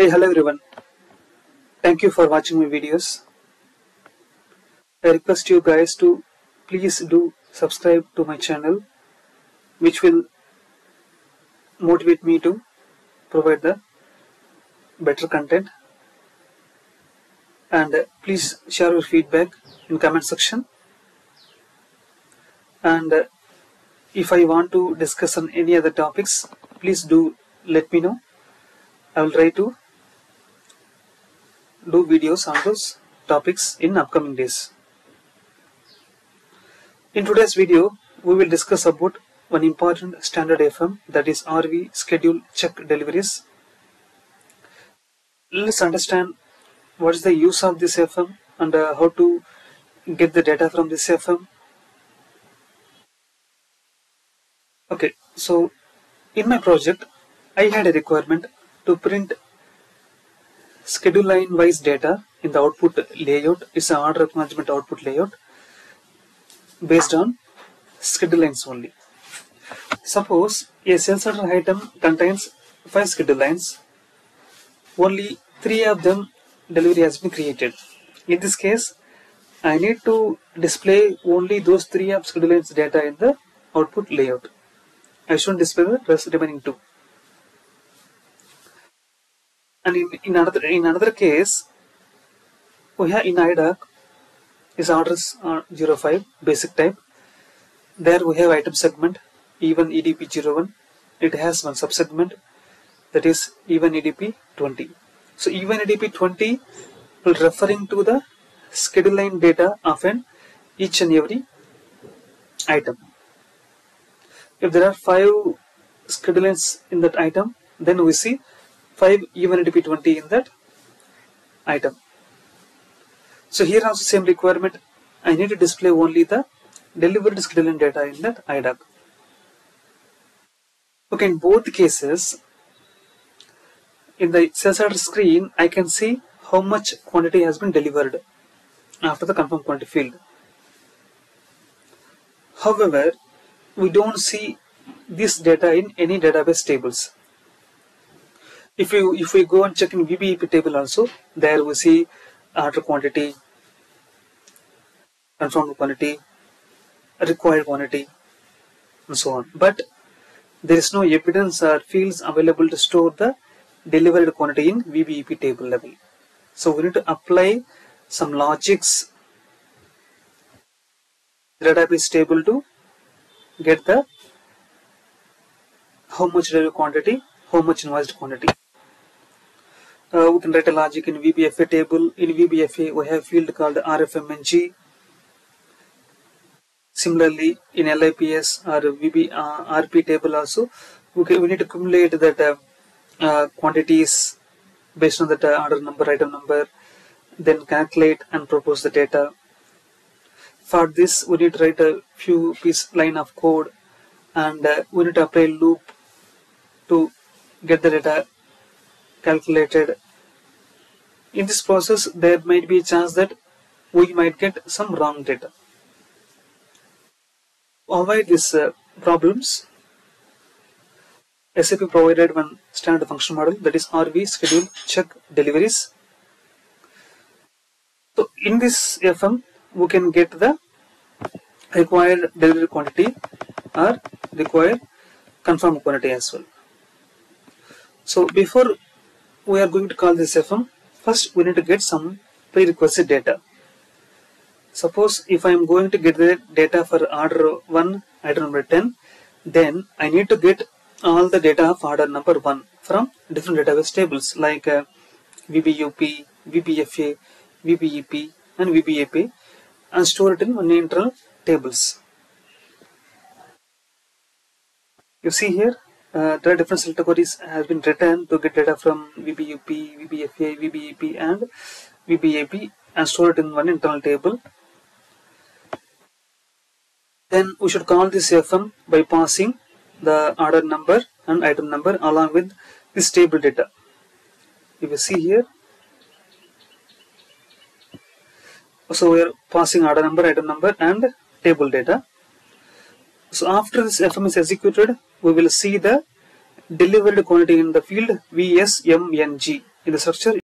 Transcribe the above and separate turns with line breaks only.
Hey, hello everyone. Thank you for watching my videos. I request you guys to please do subscribe to my channel, which will motivate me to provide the better content. And uh, please share your feedback in comment section. And uh, if I want to discuss on any other topics, please do let me know. I will try to do videos on those topics in upcoming days. In today's video, we will discuss about one important standard FM that is RV schedule check deliveries. Let's understand what is the use of this FM and uh, how to get the data from this FM. Okay, so in my project, I had a requirement to print schedule line wise data in the output layout is an order acknowledgement output layout based on schedule lines only. Suppose a sales order item contains five schedule lines, only three of them delivery has been created. In this case, I need to display only those three of schedule lines data in the output layout. I shouldn't display the rest remaining two. And in, in another in another case, we have in IDOC is orders uh, are 05 basic type. There we have item segment E1EDP01. It has one subsegment that is even EDP 20. So E1EDP20 will referring to the schedule line data of an each and every item. If there are five schedule lines in that item, then we see 5 E1EDP20 in that item. So here also same requirement. I need to display only the delivered scheduling data in that IDOC. Okay, in both cases, in the sales order screen, I can see how much quantity has been delivered after the confirm quantity field. However, we don't see this data in any database tables if you if we go and check in VBEP table also, there we see order quantity, confirmed quantity, required quantity, and so on. But there is no evidence or fields available to store the delivered quantity in VBEP table level. So we need to apply some logics database table to get the how much delivered quantity, how much invoiced quantity. Uh, we can write a logic in VBFA table. In VBFA, we have field called RFMNG. Similarly, in LIPS or VB uh, RP table also, we, can, we need to accumulate that uh, uh, quantities based on that uh, order number, item number, then calculate and propose the data. For this, we need to write a few piece line of code, and uh, we need to apply loop to get the data calculated. In this process, there might be a chance that we might get some wrong data. Avoid these uh, problems, SAP provided one standard function module that is RV schedule check deliveries. So in this FM, we can get the required delivery quantity or required confirmed quantity as well. So before we are going to call this FM, first we need to get some prerequisite data. Suppose if I am going to get the data for order 1, item number 10, then I need to get all the data of order number 1 from different database tables like uh, VBUP, VBFA, VBEP and VBAP and store it in one internal tables. You see here uh, there are different categories has been written to get data from VBUP, VBFA, VBEP and VBAP and store it in one internal table. Then we should call this FM by passing the order number and item number along with this table data. If you see here, so we are passing order number, item number and table data. So after this FM is executed, we will see the delivered quantity in the field VSMNG in the structure